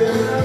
Yeah.